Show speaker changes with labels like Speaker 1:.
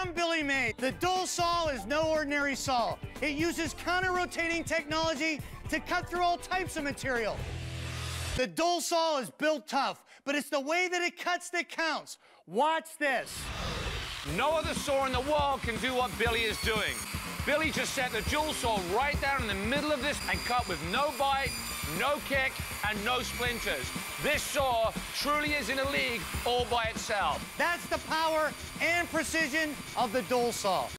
Speaker 1: I'm Billy May. The dual saw is no ordinary saw. It uses counter-rotating technology to cut through all types of material. The dual saw is built tough, but it's the way that it cuts that counts. Watch this.
Speaker 2: No other saw in the world can do what Billy is doing. Billy just set the dual saw right down in the middle of this and cut with no bite, no kick, and no splinters. This saw truly is in a league all by itself.
Speaker 1: That's the power and precision of the dual saw.